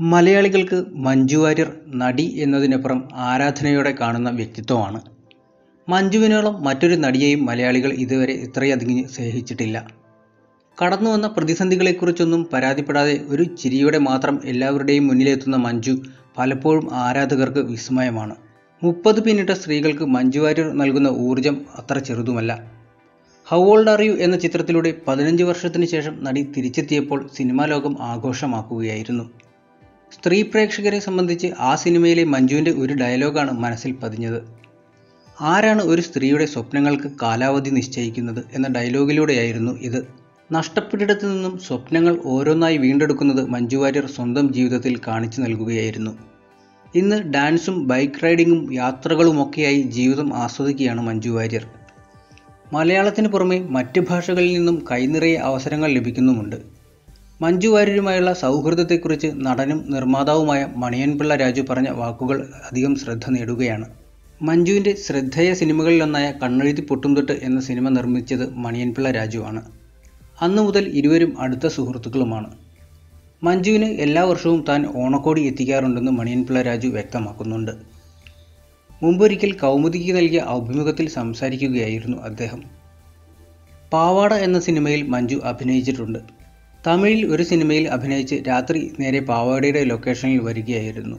മലയാളികൾക്ക് മഞ്ജു വാര്യർ നടി എന്നതിനപ്പുറം ആരാധനയോടെ കാണുന്ന വ്യക്തിത്വമാണ്. മഞ്ജുവിനോളം മറ്റൊരു നടിയെയും മലയാളികൾ ഇതുവരെ ഇത്രയധികം സ്നേഹിച്ചിട്ടില്ല. കടന്നു വന്ന പ്രതിസന്ധികളെക്കുറിച്ചൊന്നും പരാതിപ്പെടാതെ ഒരു ചിരിയോടെ മാത്രം എല്ലാവരുടെയും മുന്നിലെത്തുന്ന മഞ്ജു പലപ്പോഴും ആരാധകർക്ക് വിസ്മയമാണ്. മുപ്പത് പിന്നിട്ട സ്ത്രീകൾക്ക് മഞ്ജു വാര്യർ നൽകുന്ന ഊർജം അത്ര ചെറുതുമല്ല. ഹൗ ഓൾഡ് ആർ യു എന്ന ചിത്രത്തിലൂടെ പതിനഞ്ച് വർഷത്തിന് ശേഷം നടി തിരിച്ചെത്തിയപ്പോൾ സിനിമാ ലോകം ആഘോഷമാക്കുകയായിരുന്നു. സ്ത്രീ പ്രേക്ഷകരെ സംബന്ധിച്ച് ആ സിനിമയിലെ മഞ്ജുവിന്റെ ഒരു ഡയലോഗാണ് മനസ്സിൽ പതിഞ്ഞത്. ആരാണ് ഒരു സ്ത്രീയുടെ സ്വപ്നങ്ങൾക്ക് കാലാവധി നിശ്ചയിക്കുന്നത് എന്ന ഡയലോഗിലൂടെയായിരുന്നു ഇത്. നഷ്ടപ്പെട്ടിടത്തു നിന്നും സ്വപ്നങ്ങൾ ഓരോന്നായി വീണ്ടെടുക്കുന്നത് മഞ്ജു വാര്യർ സ്വന്തം ജീവിതത്തിൽ കാണിച്ചു നൽകുകയായിരുന്നു. ഇന്ന് ഡാൻസും ബൈക്ക് റൈഡിങ്ങും യാത്രകളുമൊക്കെയായി ജീവിതം ആസ്വദിക്കുകയാണ് മഞ്ജു വാര്യർ. മലയാളത്തിന് പുറമെ മറ്റ് ഭാഷകളിൽ നിന്നും കൈനിറയെ അവസരങ്ങൾ ലഭിക്കുന്നുമുണ്ട്. മഞ്ജു വാര്യരുമായുള്ള സൗഹൃദത്തെക്കുറിച്ച് നടനും നിർമ്മാതാവുമായ മണിയൻപിള്ള രാജു പറഞ്ഞ വാക്കുകൾ അധികം ശ്രദ്ധ നേടുകയാണ്. മഞ്ജുവിന്റെ ശ്രദ്ധേയ സിനിമകളിലൊന്നായ കണ്ണെഴുതി പൊട്ടും തൊട്ട് എന്ന സിനിമ നിർമ്മിച്ചത് മണിയൻപിള്ള രാജുവാണ് അന്നു മുതൽ ഇരുവരും അടുത്ത സുഹൃത്തുക്കളുമാണ്. മഞ്ജുവിന് എല്ലാ വർഷവും താൻ ഓണക്കോടി എത്തിക്കാറുണ്ടെന്ന് മണിയൻപിള്ള രാജു വ്യക്തമാക്കുന്നുണ്ട്. മുമ്പൊരിക്കൽ കൗമുദിക്ക് നൽകിയ അഭിമുഖത്തിൽ സംസാരിക്കുകയായിരുന്നു അദ്ദേഹം. പാവാട എന്ന സിനിമയിൽ മഞ്ജു അഭിനയിച്ചിട്ടുണ്ട്. തമിഴിൽ ഒരു സിനിമയിൽ അഭിനയിച്ച് രാത്രി നേരെ പാവാടിയുടെ ലൊക്കേഷനിൽ വരികയായിരുന്നു.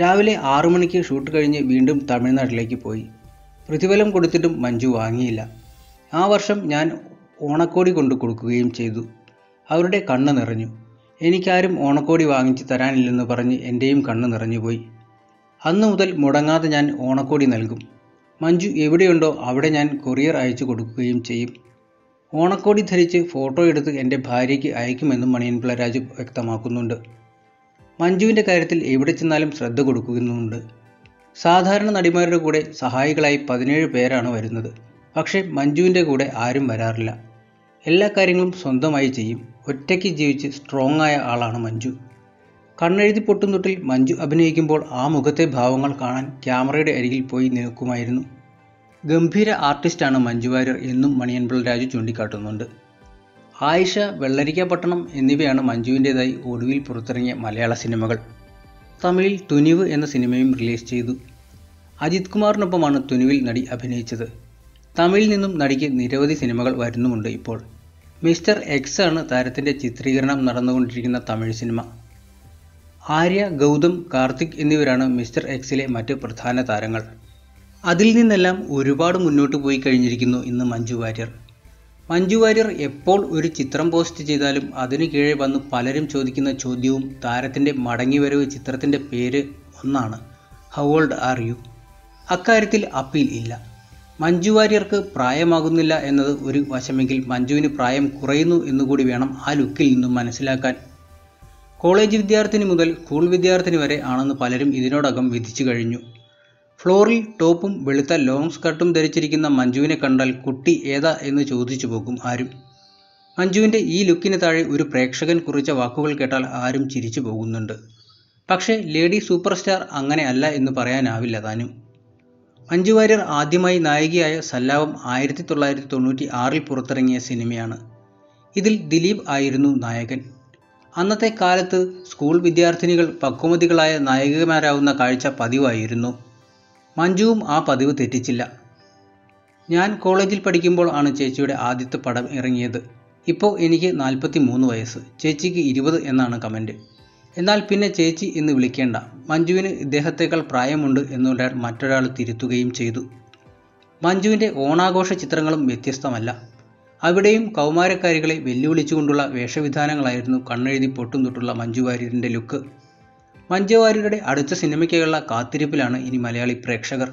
രാവിലെ ആറു മണിക്ക് ഷൂട്ട് കഴിഞ്ഞ് വീണ്ടും തമിഴ്നാട്ടിലേക്ക് പോയി. പ്രതിഫലം കൊടുത്തിട്ടും മഞ്ജു വാങ്ങിയില്ല. ആ വർഷം ഞാൻ ഓണക്കോടി കൊണ്ടു കൊടുക്കുകയും ചെയ്തു. അവരുടെ കണ്ണ് നിറഞ്ഞു. എനിക്കാരും ഓണക്കോടി വാങ്ങിച്ചു തരാനില്ലെന്ന് പറഞ്ഞ് എന്റെയും കണ്ണ് നിറഞ്ഞുപോയി അന്നു മുതൽ മുടങ്ങാതെ ഞാൻ ഓണക്കോടി നൽകും. മഞ്ജു എവിടെയുണ്ടോ അവിടെ ഞാൻ കൊറിയർ അയച്ചു കൊടുക്കുകയും ചെയ്യും. ഓണക്കോടി ധരിച്ച് ഫോട്ടോ എടുത്ത് എന്റെ ഭാര്യയ്ക്ക് അയക്കുമെന്നും മണിയൻപിള്ള രാജു വ്യക്തമാക്കുന്നുണ്ട്. മഞ്ജുവിന്റെ കാര്യത്തിൽ എവിടെ ചെന്നാലും ശ്രദ്ധ കൊടുക്കുന്നുണ്ട് സാധാരണ നടിമാരുടെ കൂടെ സഹായികളായി പതിനേഴ് പേരാണ് വരുന്നത്. പക്ഷേ മഞ്ജുവിന്റെ കൂടെ ആരും വരാറില്ല. എല്ലാ കാര്യങ്ങളും സ്വന്തമായി ചെയ്യും. ഒറ്റയ്ക്ക് ജീവിച്ച് സ്ട്രോങ് ആയ ആളാണ് മഞ്ജു. കണ്ണെഴുതി പൊട്ടും തൊട്ടിൽ മഞ്ജു അഭിനയിക്കുമ്പോൾ ആ മുഖത്തെ ഭാവങ്ങൾ കാണാൻ ക്യാമറയുടെ അരികിൽ പോയി നിൽക്കുമായിരുന്നു. ഗംഭീര ആർട്ടിസ്റ്റാണ് മഞ്ജു വാര്യർ എന്നും മണിയൻപിള്ള രാജു ചൂണ്ടിക്കാട്ടുന്നുണ്ട്. ആയിഷ വെള്ളരിക്ക പട്ടണം എന്നിവയാണ് മഞ്ജുവിന്റെതായി ഒടുവിൽ പുറത്തിറങ്ങിയ മലയാള സിനിമകൾ. തമിഴിൽ തുനിവ് എന്ന സിനിമയും റിലീസ് ചെയ്തു. അജിത് കുമാറിനൊപ്പമാണ് തുനിവിൽ നടി അഭിനയിച്ചത്. തമിഴിൽ നിന്നും നടിക്ക് നിരവധി സിനിമകൾ വരുന്നുമുണ്ട് ഇപ്പോൾ. മിസ്റ്റർ എക്സ് ആണ് താരത്തിന്റെ ചിത്രീകരണം നടന്നുകൊണ്ടിരിക്കുന്ന തമിഴ് സിനിമ. ആര്യ ഗൗതം കാർത്തിക് എന്നിവരാണ് മിസ്റ്റർ എക്സിലെ മറ്റ് പ്രധാന താരങ്ങൾ. അതിൽ നിന്നെല്ലാം ഒരുപാട് മുന്നോട്ട് പോയി കഴിഞ്ഞിരിക്കുന്നു ഇന്ന് മഞ്ജു വാര്യർ. മഞ്ജു വാര്യർ എപ്പോൾ ഒരു ചിത്രം പോസ്റ്റ് ചെയ്താലും അതിനു കീഴെ വന്ന് പലരും ചോദിക്കുന്ന ചോദ്യവും താരത്തിന്റെ മടങ്ങിവരവ് ചിത്രത്തിന്റെ പേര് ഒന്നാണ് ഹൗ ഓൾഡ് ആർ യു അക്കാര്യത്തിൽ അപ്പീൽ ഇല്ല. മഞ്ജു വാര്യർക്ക് പ്രായമാകുന്നില്ല എന്നത് ഒരു വശമെങ്കിൽ മഞ്ജുവിന് പ്രായം കുറയുന്നു എന്നുകൂടി വേണം ആ ലുക്കിൽ നിന്നും മനസ്സിലാക്കാൻ. കോളേജ് വിദ്യാർത്ഥിനി മുതൽ സ്കൂൾ വിദ്യാർത്ഥിനി വരെ ആണെന്ന് പലരും ഇതിനോടകം വിധിച്ചു കഴിഞ്ഞു. ഫ്ലോറിൽ ടോപ്പും വെളുത്ത ലോങ് സ്കർട്ടും ധരിച്ചിരിക്കുന്ന മഞ്ജുവിനെ കണ്ടാൽ കുട്ടി ഏതാ എന്ന് ചോദിച്ചു പോകും ആരും. മഞ്ജുവിന്റെ ഈ ലുക്കിന് താഴെ ഒരു പ്രേക്ഷകൻ കുറിച്ച വാക്കുകൾ കേട്ടാൽ ആരും ചിരിച്ചു പോകുന്നുണ്ട്. പക്ഷേ ലേഡി സൂപ്പർ സ്റ്റാർ അങ്ങനെ അല്ല എന്ന് പറയാനാവില്ല താനും. മഞ്ജു വാര്യർ ആദ്യമായി നായികയായ സല്ലാവം ആയിരത്തി തൊള്ളായിരത്തി തൊണ്ണൂറ്റി ആറിൽ പുറത്തിറങ്ങിയ സിനിമയാണ്. ഇതിൽ ദിലീപ് ആയിരുന്നു നായകൻ. അന്നത്തെ കാലത്ത് സ്കൂൾ വിദ്യാർത്ഥിനികൾ പക്വമതികളായ നായികമാരാവുന്ന കാഴ്ച പതിവായിരുന്നു. മഞ്ജുവും ആ പതിവ് തെറ്റിച്ചില്ല. ഞാൻ കോളേജിൽ പഠിക്കുമ്പോൾ ആണ് ചേച്ചിയുടെ ആദ്യത്തെ പടം ഇറങ്ങിയത്. ഇപ്പോൾ എനിക്ക് നാൽപ്പത്തി മൂന്ന് വയസ്സ്. ചേച്ചിക്ക് ഇരുപത് എന്നാണ് കമന്റ് എന്നാൽ പിന്നെ ചേച്ചി എന്ന് വിളിക്കേണ്ട. മഞ്ജുവിന് ഇദ്ദേഹത്തേക്കാൾ പ്രായമുണ്ട് എന്നൊരാൾ മറ്റൊരാൾ തിരുത്തുകയും ചെയ്തു. മഞ്ജുവിന്റെ ഓണാഘോഷ ചിത്രങ്ങളും വ്യത്യസ്തമല്ല. അവിടെയും കൗമാരക്കാരികളെ വെല്ലുവിളിച്ചുകൊണ്ടുള്ള വേഷവിധാനങ്ങളായിരുന്നു കണ്ണെഴുതി പൊട്ടും തൊട്ടുള്ള മഞ്ജു വാര്യരിന്റെ ലുക്ക്. മഞ്ജു വാര്യരുടെ അടുത്ത സിനിമയ്ക്കുള്ള കാത്തിരിപ്പിലാണ് ഇനി മലയാളി പ്രേക്ഷകർ.